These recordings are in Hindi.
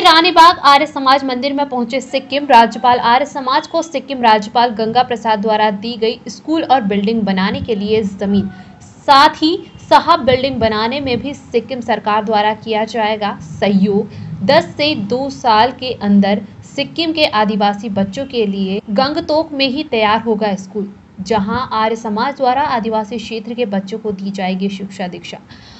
के रानीबाग आर्य समाज मंदिर में पहुँचे सिक्किम राज्यपाल। आर्य समाज को सिक्किम राज्यपाल गंगा प्रसाद द्वारा दी गई स्कूल और बिल्डिंग बनाने के लिए ज़मीन। साथ ही साहब बिल्डिंग बनाने में भी सिक्किम सरकार द्वारा किया जाएगा सहयोग। 10 से 2 साल के अंदर सिक्किम के आदिवासी बच्चों के लिए गंगतोक में ही तैयार होगा स्कूल। जहाँ आर्य समाज द्वारा आदिवासी क्षेत्र के बच्चों को दी जाएगी शिक्षा दीक्षा।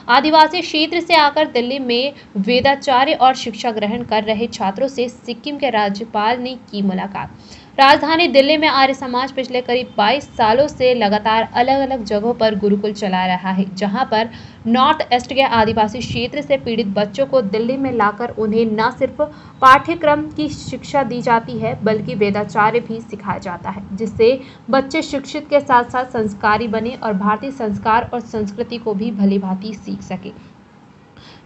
आदिवासी क्षेत्र से आकर दिल्ली में वेदाचार्य और शिक्षा ग्रहण कर रहे छात्रों से सिक्किम के राज्यपाल ने की मुलाकात। राजधानी दिल्ली में आर्य समाज पिछले करीब 22 सालों से लगातार अलग अलग जगहों पर गुरुकुल चला रहा है, जहाँ पर नॉर्थ ईस्ट के आदिवासी क्षेत्र से पीड़ित बच्चों को दिल्ली में लाकर उन्हें न सिर्फ़ पाठ्यक्रम की शिक्षा दी जाती है, बल्कि वेदाचार्य भी सिखाया जाता है, जिससे बच्चे शिक्षित के साथ साथ संस्कारी बने और भारतीय संस्कार और संस्कृति को भी भली भांति सीख सके।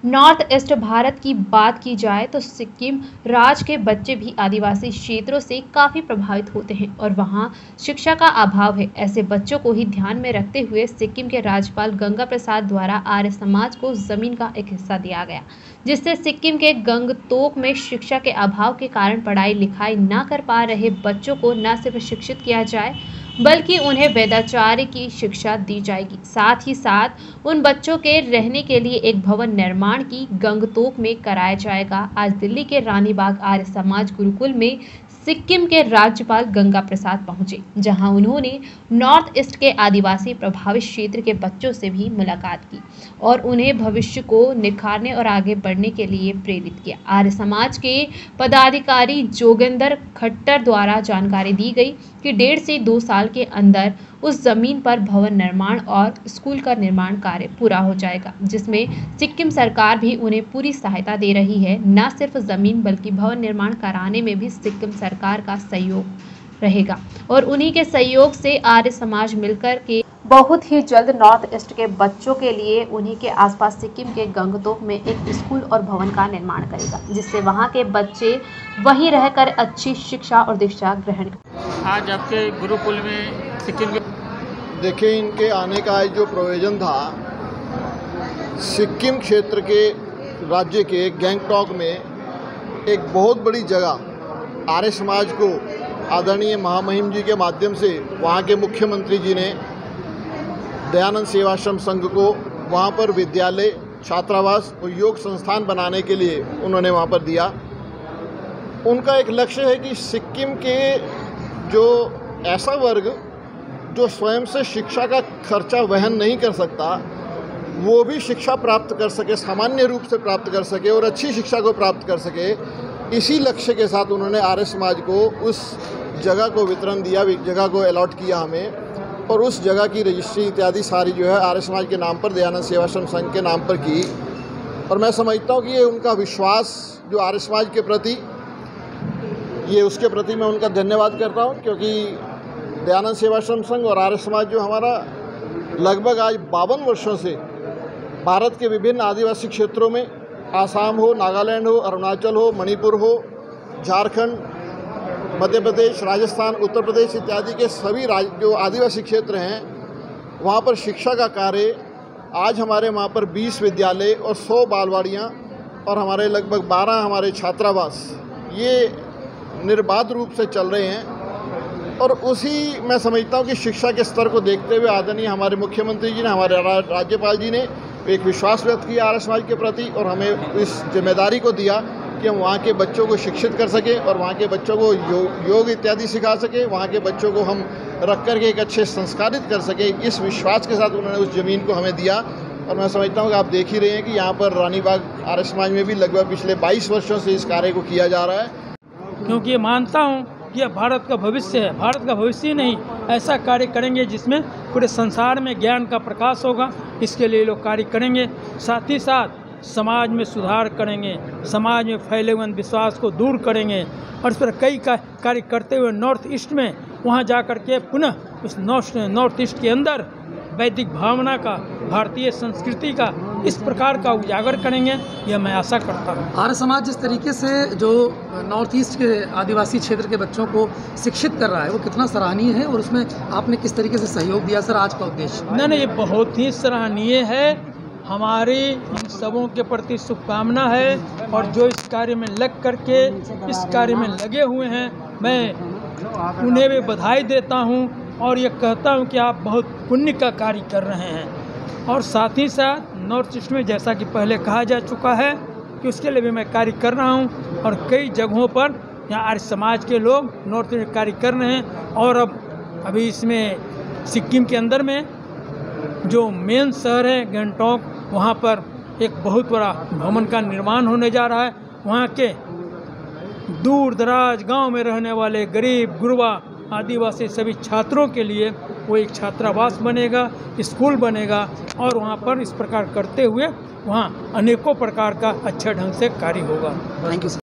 नॉर्थ ईस्ट भारत की बात की जाए तो सिक्किम राज्य के बच्चे भी आदिवासी क्षेत्रों से काफ़ी प्रभावित होते हैं और वहाँ शिक्षा का अभाव है। ऐसे बच्चों को ही ध्यान में रखते हुए सिक्किम के राज्यपाल गंगा प्रसाद द्वारा आर्य समाज को ज़मीन का एक हिस्सा दिया गया। जिससे सिक्किम के गंगतोक में शिक्षा के अभाव के कारण पढ़ाई लिखाई न कर पा रहे बच्चों को न सिर्फ़ शिक्षित किया जाए, बल्कि उन्हें वेदाचार्य की शिक्षा दी जाएगी। साथ ही साथ, उन बच्चों के रहने के लिए एक भवन निर्माण की गंगतोक में कराया जाएगा। आज दिल्ली के रानीबाग आर्य समाज गुरुकुल में सिक्किम के राज्यपाल गंगा प्रसाद पहुँचे, जहाँ उन्होंने नॉर्थ ईस्ट के आदिवासी प्रभावित क्षेत्र के बच्चों से भी मुलाकात की और उन्हें भविष्य को निखारने और आगे बढ़ने के लिए प्रेरित किया। आर्य समाज के पदाधिकारी जोगेंद्र खट्टर द्वारा जानकारी दी गई कि डेढ़ से दो साल के अंदर उस ज़मीन पर भवन निर्माण और स्कूल का निर्माण कार्य पूरा हो जाएगा, जिसमें सिक्किम सरकार भी उन्हें पूरी सहायता दे रही है। न सिर्फ़ ज़मीन, बल्कि भवन निर्माण कराने में भी सिक्किम सरकार का सहयोग रहेगा और उन्हीं के सहयोग से आर्य समाज मिलकर के बहुत ही जल्द नॉर्थ ईस्ट के बच्चों के लिए उन्हीं के आसपास सिक्किम के गंगतोक में एक स्कूल और भवन का निर्माण करेगा जिससे वहाँ के बच्चे वहीं रहकर अच्छी शिक्षा और दीक्षा ग्रहण आज आपके गुरुकुल में सिक्किम के देखिए इनके आने का जो प्रोविज़न था सिक्किम क्षेत्र के राज्य के गैंगटॉक में एक बहुत बड़ी जगह आर्य समाज को आदरणीय महामहिम जी के माध्यम से वहाँ के मुख्यमंत्री जी ने दयानंद सेवाश्रम संघ को वहाँ पर विद्यालय, छात्रावास और योग संस्थान बनाने के लिए उन्होंने वहाँ पर दिया। उनका एक लक्ष्य है कि सिक्किम के जो ऐसा वर्ग जो स्वयं से शिक्षा का खर्चा वहन नहीं कर सकता, वो भी शिक्षा प्राप्त कर सके, सामान्य रूप से प्राप्त कर सके और अच्छी शिक्षा को प्राप्त कर सके। इसी लक्ष्य के साथ उन्होंने आर्य समाज को उस जगह को वितरण दिया जगह को अलॉट किया हमें। और उस जगह की रजिस्ट्री इत्यादि सारी जो है आर्य समाज के नाम पर, दयानंद सेवाश्रम संघ के नाम पर की। और मैं समझता हूँ कि ये उनका विश्वास जो आर्य समाज के प्रति, ये उसके प्रति मैं उनका धन्यवाद करता हूँ, क्योंकि दयानंद सेवाश्रम संघ और आर्य समाज जो हमारा लगभग आज बावन वर्षों से भारत के विभिन्न आदिवासी क्षेत्रों में, आसाम हो, नागालैंड हो, अरुणाचल हो, मणिपुर हो, झारखंड मध्य प्रदेश, राजस्थान, उत्तर प्रदेश इत्यादि के सभी राज, जो आदिवासी क्षेत्र हैं, वहाँ पर शिक्षा का कार्य आज हमारे वहाँ पर 20 विद्यालय और 100 बालवाड़ियाँ और हमारे लगभग 12 हमारे छात्रावास, ये निर्बाध रूप से चल रहे हैं। और उसी मैं समझता हूँ कि शिक्षा के स्तर को देखते हुए आदरणीय हमारे मुख्यमंत्री जी ने, हमारे राज्यपाल जी ने एक विश्वास व्यक्त किया आर्य समाज के प्रति और हमें इस ज़िम्मेदारी को दिया कि हम वहाँ के बच्चों को शिक्षित कर सकें और वहाँ के बच्चों को योग योग इत्यादि सिखा सकें, वहाँ के बच्चों को हम रख कर के एक अच्छे संस्कारित कर सकें। इस विश्वास के साथ उन्होंने उस ज़मीन को हमें दिया और मैं समझता हूँ कि आप देख ही रहे हैं कि यहाँ पर रानीबाग आर्य समाज में भी लगभग पिछले 22 वर्षों से इस कार्य को किया जा रहा है। क्योंकि ये मानता हूँ कि यह भारत का भविष्य है। भारत का भविष्य ही नहीं, ऐसा कार्य करेंगे जिसमें पूरे संसार में ज्ञान का प्रकाश होगा। इसके लिए लोग कार्य करेंगे। साथ ही साथ समाज में सुधार करेंगे समाज में फैले हुए अंधविश्वास को दूर करेंगे और इस पर कई कार्य करते हुए नॉर्थ ईस्ट में वहाँ जा कर के पुनः उस नॉर्थ नॉर्थ ईस्ट के अंदर वैदिक भावना का भारतीय संस्कृति का इस प्रकार का उजागर करेंगे यह मैं आशा करता हूँ। आर्य समाज जिस तरीके से जो नॉर्थ ईस्ट के आदिवासी क्षेत्र के बच्चों को शिक्षित कर रहा है वो कितना सराहनीय है और उसमें आपने किस तरीके से सहयोग दिया सर आज का उद्देश्य? नहीं नहीं ये बहुत ही सराहनीय है। हमारी इन सबों के प्रति शुभकामना है और जो इस कार्य में लग करके इस कार्य में लगे हुए हैं, मैं उन्हें भी बधाई देता हूँ और ये कहता हूँ कि आप बहुत पुण्य का कार्य कर रहे हैं। और साथ ही साथ नॉर्थ ईस्ट में जैसा कि पहले कहा जा चुका है कि उसके लिए भी मैं कार्य कर रहा हूँ और कई जगहों पर यहाँ आर्य समाज के लोग नॉर्थ ईस्ट कार्य कर रहे हैं और अब अभी इसमें सिक्किम के अंदर में जो मेन शहर है गैंगटॉक वहाँ पर एक बहुत बड़ा भवन का निर्माण होने जा रहा है। वहाँ के दूर दराज गाँव में रहने वाले गरीब, गुरबा, आदिवासी सभी छात्रों के लिए वो एक छात्रावास बनेगा, स्कूल बनेगा और वहाँ पर इस प्रकार करते हुए वहाँ अनेकों प्रकार का अच्छे ढंग से कार्य होगा। Thank you